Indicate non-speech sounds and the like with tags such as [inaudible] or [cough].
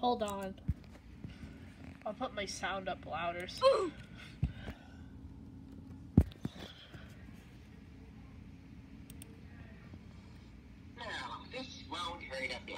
Hold on. I'll put my sound up louder. [gasps] Now, this won't hurt a bit.